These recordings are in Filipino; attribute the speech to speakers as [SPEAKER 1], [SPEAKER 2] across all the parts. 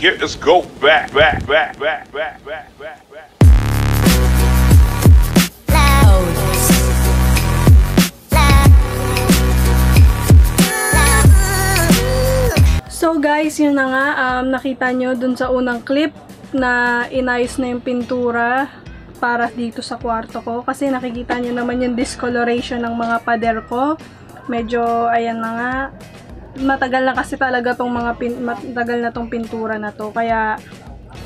[SPEAKER 1] here is go back, back, back, back, back, back, back, back.
[SPEAKER 2] So guys, yun na nga, um, nakita nyo dun sa unang clip na inayos na yung pintura para dito sa kwarto ko. Kasi nakikita nyo naman yung discoloration ng mga pader ko. Medyo, ayan na nga, matagal na kasi talaga tong mga pin, matagal na tong pintura na to. Kaya,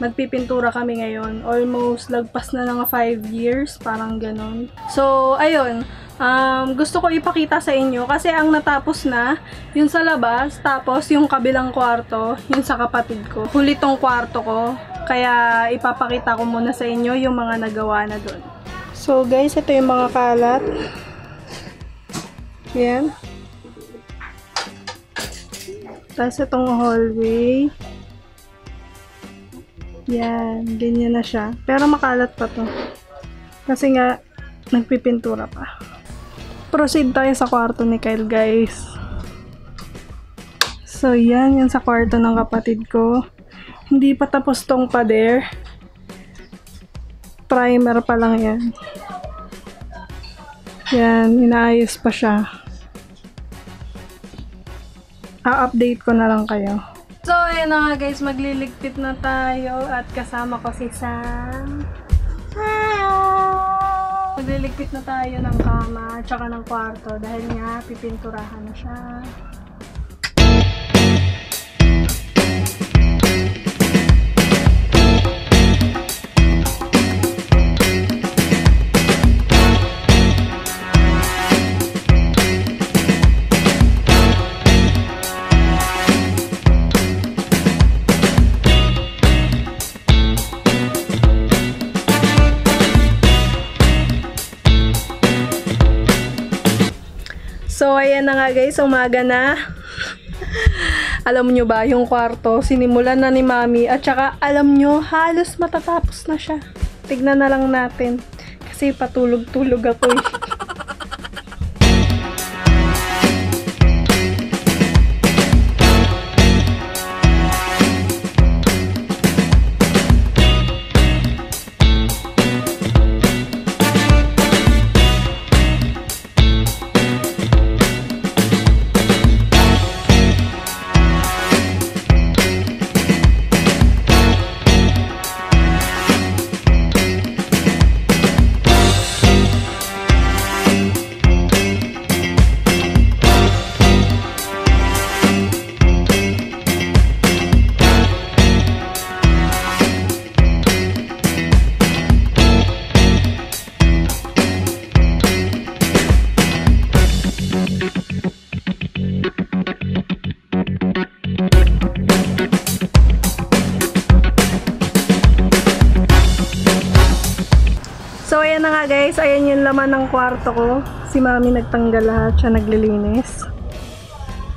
[SPEAKER 2] nagpipintura kami ngayon. Almost lagpas na ng 5 years, parang ganun. So, ayun, um, gusto ko ipakita sa inyo kasi ang natapos na, yung sa labas, tapos yung kabilang kwarto, yung sa kapatid ko. Huli tong kwarto ko, kaya ipapakita ko muna sa inyo yung mga nagawa na doon. So guys, ito yung mga kalat. Yan. Tapos itong hallway. Yan, ganyan na siya. Pero makalat pa to. Kasi nga, nagpipintura pa proceed tayo sa kwarto ni Kyle, guys. So, yan. Yan sa kwarto ng kapatid ko. Hindi pa tapos tong pader. Primer pa lang yan. Yan. Inaayos pa siya. A-update ko na lang kayo. So, ayan na nga guys. Magliligpit na tayo. At kasama ko si Sam. Magliligpit na tayo ng kama at saka ng kwarto dahil nga pipinturahan na siya. Na nga guys, umaga na. alam nyo ba, yung kwarto, sinimulan na ni Mami. At saka, alam nyo, halos matatapos na siya. Tignan na lang natin. Kasi patulog-tulog ako eh. Ayan na nga guys. Ayan yung laman ng kwarto ko. Si mami nagtanggal lahat. Siya naglilinis.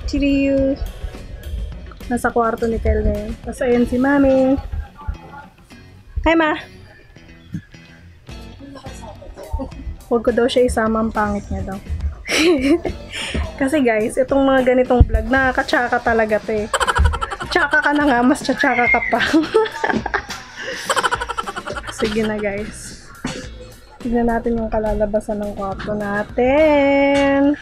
[SPEAKER 2] Chiriyu! Nasa kwarto ni Kel ngayon. Tapos ayan si mami. Hi ma! Huwag ko daw siya isama ang pangit niya daw. Kasi guys, itong mga ganitong vlog, nakakatsaka talaga to eh. Tsaka ka na nga, mas tsatsaka ka pa. Sige na guys. Tignan natin yung kalalabasan ng kwarto natin.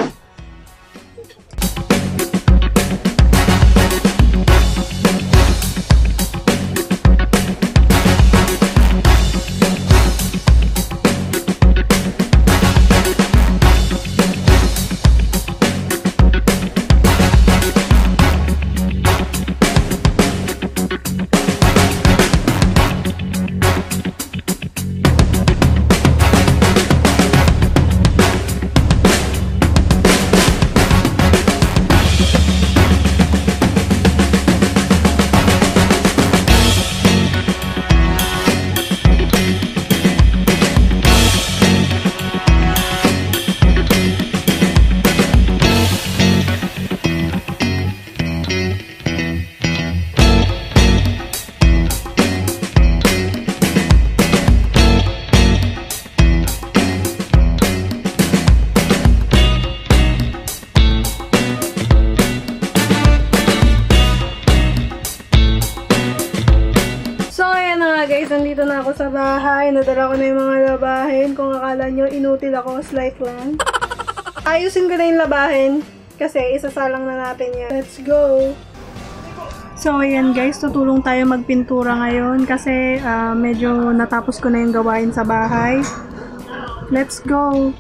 [SPEAKER 2] Nadala ko na yung mga labahin. Kung akala nyo, inutil ako, slight lang. Ayusin ko na yung labahin. Kasi isasalang na natin yan. Let's go! So, ayan guys, tutulong tayo magpintura ngayon kasi ah, medyo natapos ko na yung gawain sa bahay. Let's go!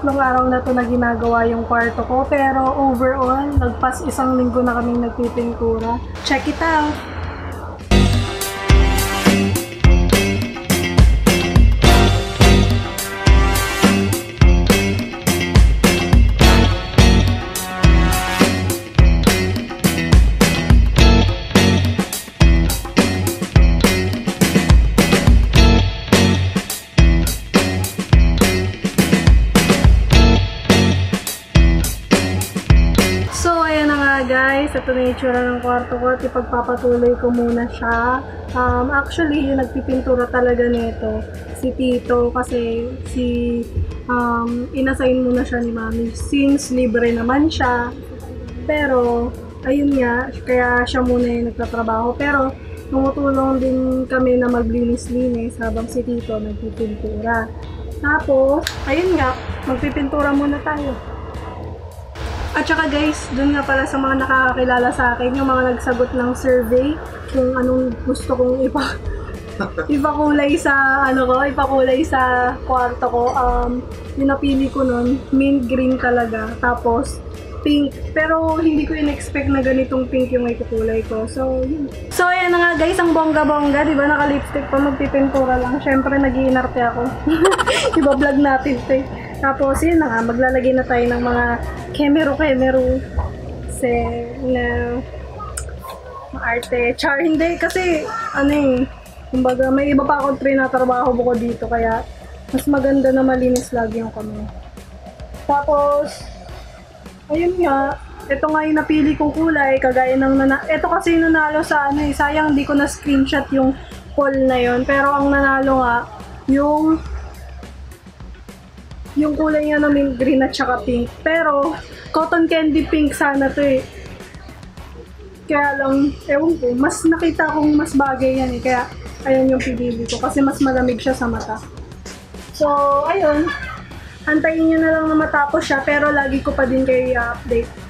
[SPEAKER 2] So, pangatlong araw na to na ginagawa yung kwarto ko. Pero overall, nagpas isang linggo na kaming nagpipintura. Check it out! Ito na itsura ng kwarto ko at ipagpapatuloy ko muna siya. Um, actually, nagpipintura talaga nito, si Tito, kasi si um, inassign muna siya ni Mami. Since libre naman siya. Pero, ayun nga, kaya siya muna yung nagtatrabaho. Pero, tumutulong din kami na maglinis-linis habang si Tito nagpipintura. Tapos, ayun nga, magpipintura muna tayo. At saka guys, dun nga pala sa mga nakakakilala sa akin, yung mga nagsagot ng survey, kung anong gusto kong ipa ipakulay sa ano ko, ipakulay sa kwarto ko. Um, yung napili ko nun, mint green talaga. Tapos, pink. Pero hindi ko in-expect na ganitong pink yung ikukulay ko. So, yun. So, ayan na nga guys, ang bongga-bongga. Di ba? Naka-lipstick pa, magpipintura lang. Siyempre, nag-iinarte ako. Iba-vlog natin ito eh. Tapos, yun na nga, maglalagay na tayo ng mga kemero-kemero. Kasi, na, maarte. Char, hindi. Kasi, ano eh, kumbaga, may iba pa akong trinatrabaho bukod dito. Kaya, mas maganda na malinis lagi yung kami. Tapos, ayun nga, ito nga yung napili kong kulay, kagaya ng nana... Ito kasi yung nanalo sa ano eh, sayang di ko na screenshot yung poll na yon Pero ang nanalo nga, yung yung kulay niya namin green at saka pink. Pero, cotton candy pink sana to eh. Kaya lang, ewan ko, mas nakita kong mas bagay yan eh. Kaya, ayan yung pinili ko kasi mas malamig siya sa mata. So, ayun. Antayin nyo na lang na matapos siya pero lagi ko pa din kayo i-update.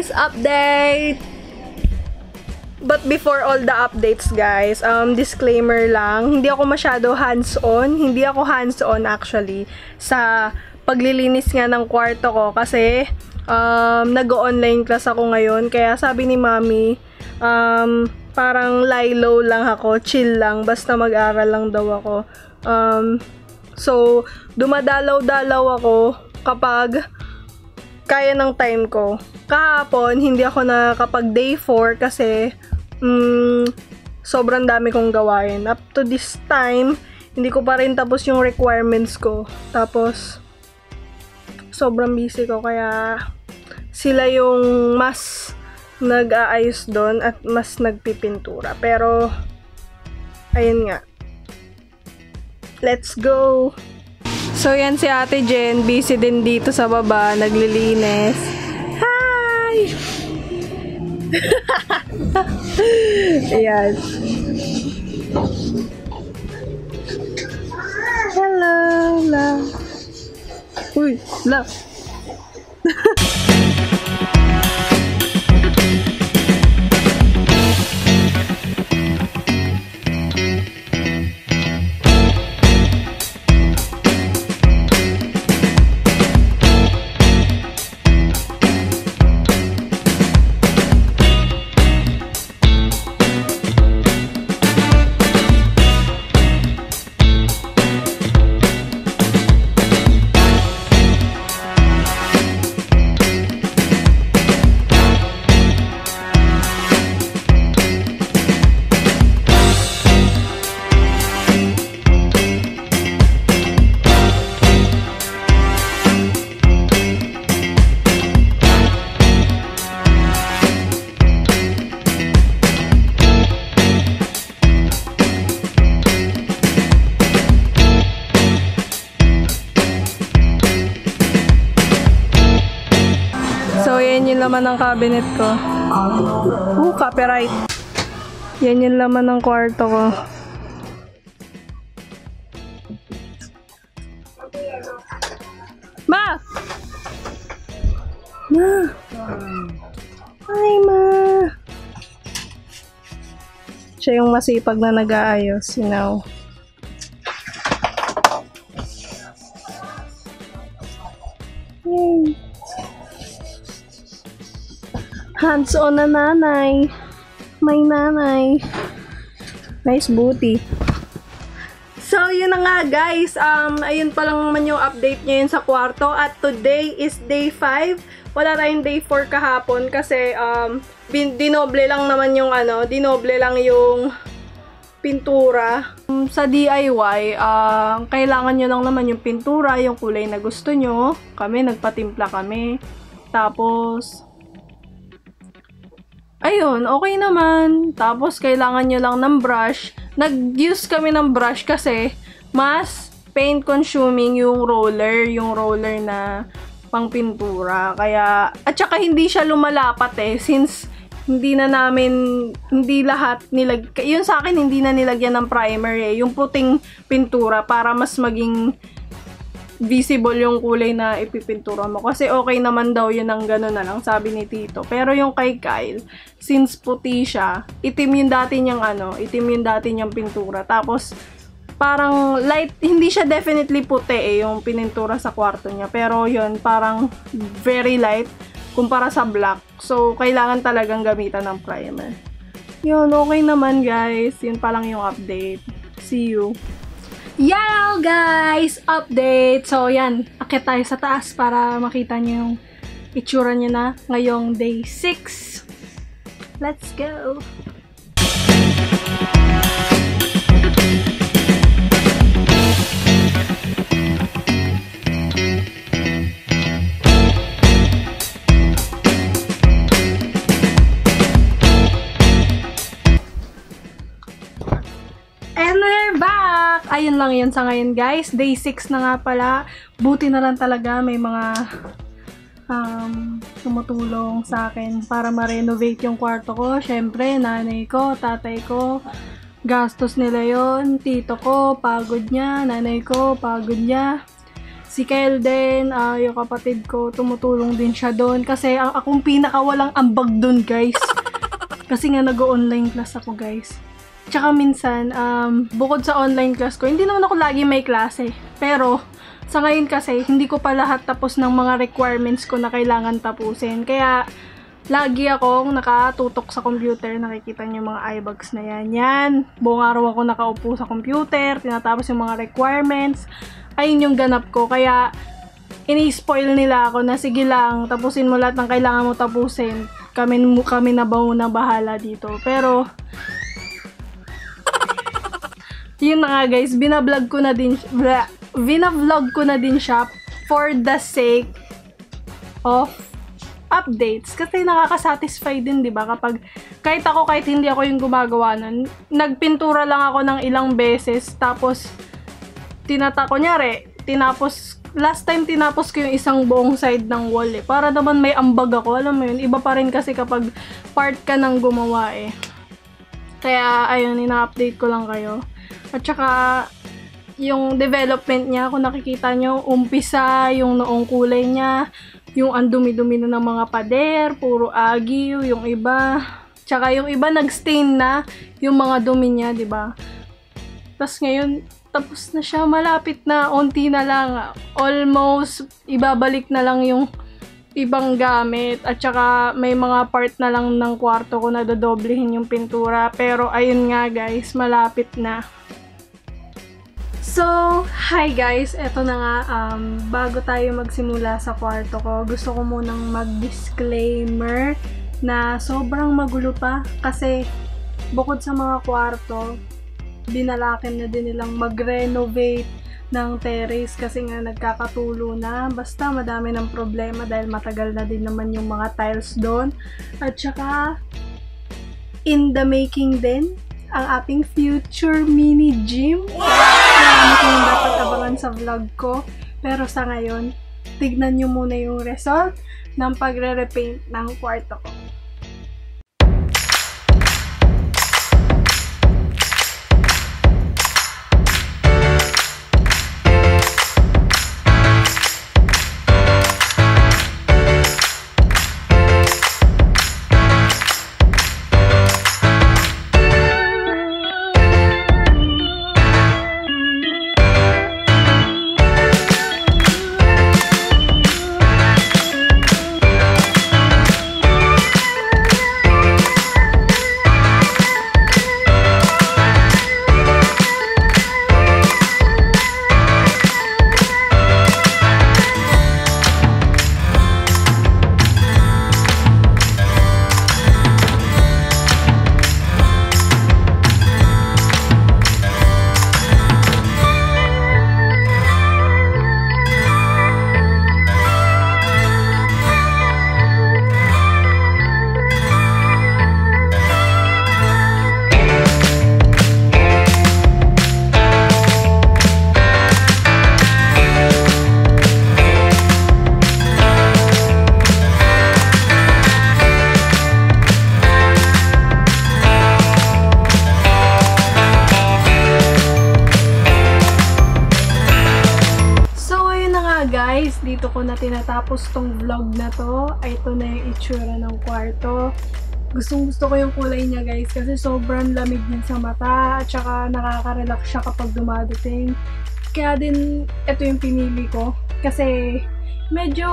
[SPEAKER 2] Guys! Update! But before all the updates guys, um, disclaimer lang, hindi ako masyado hands-on, hindi ako hands-on actually sa paglilinis nga ng kwarto ko kasi um, nag-online class ako ngayon kaya sabi ni mami um, parang lie lang ako, chill lang, basta mag-aral lang daw ako. Um, so, dumadalaw-dalaw ako kapag kaya ng time ko. Kahapon, hindi ako nakapag day 4 kasi mm, sobrang dami kong gawain. Up to this time, hindi ko pa rin tapos yung requirements ko. Tapos, sobrang busy ko kaya sila yung mas nag-aayos doon at mas nagpipintura. Pero, ayun nga. Let's go! So, yan si Ate Jen. Busy din dito sa baba. Naglilinis. Hi! Ayan. Hello, love. Uy, love. Laman ng cabinet ko. Uh, copyright. Yan yung laman ng kwarto ko. Ma! Ma! Hi, Ma! Siya yung masipag na nag-aayos, you know. Hands-on na nanay. May nanay. Nice booty. So, yun na nga guys. Um, ayun pa lang naman yung update ngayon sa kwarto. At today is day 5. Wala tayong day 4 kahapon kasi um, dinoble lang naman yung ano, dinoble lang yung pintura. Um, sa DIY, uh, kailangan nyo lang naman yung pintura, yung kulay na gusto nyo. Kami, nagpatimpla kami. Tapos, ayun, okay naman. Tapos, kailangan nyo lang ng brush. Nag-use kami ng brush kasi mas paint consuming yung roller, yung roller na pang pintura. Kaya, at saka hindi siya lumalapat eh, since hindi na namin, hindi lahat nilag, yun sa akin, hindi na nilagyan ng primer eh, yung puting pintura para mas maging visible yung kulay na ipipintura mo. Kasi okay naman daw yun ang gano'n na lang, sabi ni Tito. Pero yung kay Kyle, since puti siya, itim yung dati niyang ano, itim yung dati niyang pintura. Tapos, parang light, hindi siya definitely puti eh, yung pinintura sa kwarto niya. Pero yun, parang very light kumpara sa black. So, kailangan talagang gamitan ng primer. Yun, okay naman guys. Yun pa lang yung update. See you. Yan guys! Update! So yan, akit tayo sa taas para makita nyo yung itsura niya na ngayong day 6. Let's go! Back! Ayun lang yun sa ngayon guys. Day 6 na nga pala. Buti na lang talaga may mga um, tumutulong sa akin para ma-renovate yung kwarto ko. Siyempre, nanay ko, tatay ko, gastos nila yon Tito ko, pagod niya. Nanay ko, pagod niya. Si Kel din, ah, yung kapatid ko, tumutulong din siya doon. Kasi akong pinakawalang ambag doon, guys. Kasi nga nag-online class ako, guys. Tsaka minsan, um, bukod sa online class ko, hindi naman ako lagi may klase. Pero, sa ngayon kasi, hindi ko pa lahat tapos ng mga requirements ko na kailangan tapusin. Kaya, lagi akong nakatutok sa computer. Nakikita niyo yung mga eyebags na yan. Yan. Buong araw ako nakaupo sa computer. Tinatapos yung mga requirements. Ayun yung ganap ko. Kaya, ini-spoil nila ako na sige lang, tapusin mo lahat ng kailangan mo tapusin. Kami, kami na ba bahala dito. Pero, yun na nga guys, binablog ko na din, blah, binavlog ko na din siya for the sake of updates. Kasi nakaka-satisfy din, di ba? Kapag, kahit ako, kahit hindi ako yung gumagawa nun, nagpintura lang ako ng ilang beses, tapos, tinata, kunyari, tinapos, last time tinapos ko yung isang buong side ng wall eh. Para naman may ambag ako, alam mo yun, iba pa rin kasi kapag part ka ng gumawa eh. Kaya, ayun, ina-update ko lang kayo. At saka, yung development niya, kung nakikita nyo, umpisa, yung noong kulay niya, yung andumi-dumi na ng mga pader, puro agiw, yung iba. Tsaka yung iba nag-stain na yung mga dumi niya, di ba? Tapos ngayon, tapos na siya, malapit na, onti na lang, almost, ibabalik na lang yung ibang gamit. At saka may mga part na lang ng kwarto ko na dodoblehin yung pintura. Pero ayun nga guys malapit na. So, hi guys! Eto na nga, um, bago tayo magsimula sa kwarto ko, gusto ko munang mag-disclaimer na sobrang magulo pa. Kasi bukod sa mga kwarto, binalakin na din nilang mag-renovate ng terrace kasi nga nagkakatulo na. Basta madami ng problema dahil matagal na din naman yung mga tiles doon. At saka, in the making din, ang ating future mini gym. Marami kayong dapat abangan sa vlog ko. Pero sa ngayon, tignan nyo muna yung result ng pagre-repaint ng kwarto ko. Tinatapos tong vlog na to. Ito na yung itsura ng kwarto. Gustong gusto ko yung kulay niya guys kasi sobrang lamig din sa mata at saka nakaka-relax siya kapag dumadating. Kaya din, ito yung pinili ko kasi medyo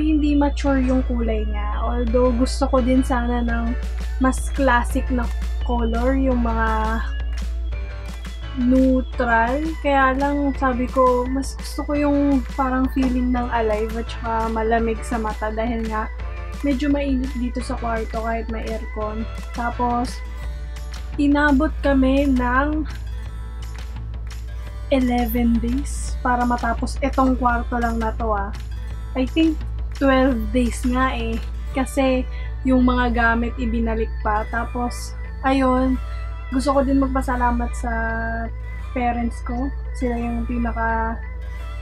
[SPEAKER 2] hindi mature yung kulay niya. Although gusto ko din sana ng mas classic na color, yung mga neutral. Kaya lang sabi ko, mas gusto ko yung parang feeling ng alive at saka malamig sa mata dahil nga medyo mainit dito sa kwarto kahit may aircon. Tapos, inabot kami ng 11 days para matapos itong kwarto lang na to ah. I think 12 days nga eh. Kasi yung mga gamit ibinalik pa. Tapos, ayun, gusto ko din magpasalamat sa parents ko. Sila yung pinaka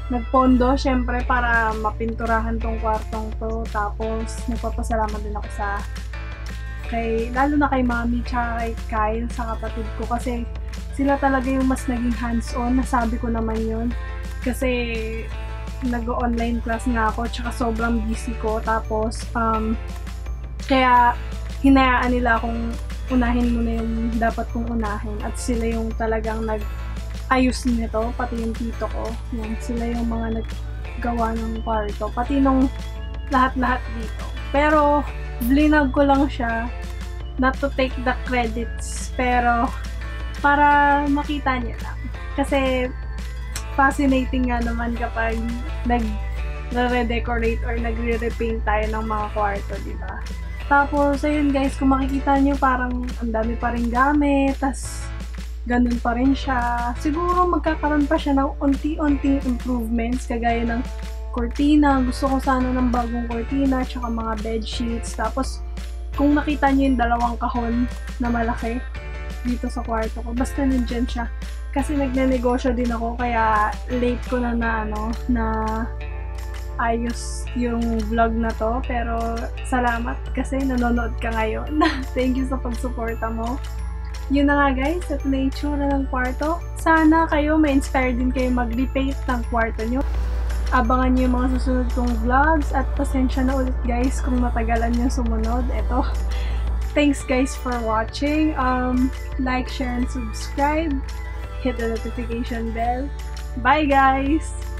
[SPEAKER 2] nagpondo, syempre, para mapinturahan tong kwartong to. Tapos, nagpapasalamat din ako sa kay, lalo na kay mami tsaka kay Kyle sa kapatid ko kasi sila talaga yung mas naging hands-on, nasabi ko naman yun. Kasi nag-online class nga ako tsaka sobrang busy ko. Tapos, um, kaya hinayaan nila akong unahin muna yung dapat kong unahin at sila yung talagang nag ayos nito, pati yung tito ko. Yan, sila yung mga naggawa ng kwarto. Pati nung lahat-lahat dito. Pero, blinag ko lang siya not to take the credits. Pero, para makita niya lang. Kasi, fascinating nga naman kapag nag re-decorate or nagre-repaint tayo ng mga kwarto, di ba? Tapos, ayun guys, kung makikita nyo, parang ang dami pa rin gamit, tas ganun pa rin siya. Siguro magkakaroon pa siya ng unti-unting improvements, kagaya ng cortina. Gusto ko sana ng bagong cortina, tsaka mga bed sheets. Tapos, kung nakita nyo yung dalawang kahon na malaki dito sa kwarto ko, basta nandyan siya. Kasi nagne-negosyo din ako, kaya late ko na na, ano, na ayos yung vlog na to. Pero salamat kasi nanonood ka ngayon. Thank you sa pagsuporta mo. Yun na nga guys, ito na yung tsura ng kwarto. Sana kayo ma-inspire din kayo mag-repaint ng kwarto nyo. Abangan nyo yung mga susunod kong vlogs at pasensya na ulit guys kung matagalan yung sumunod. Ito. Thanks guys for watching. Um, like, share, and subscribe. Hit the notification bell. Bye guys!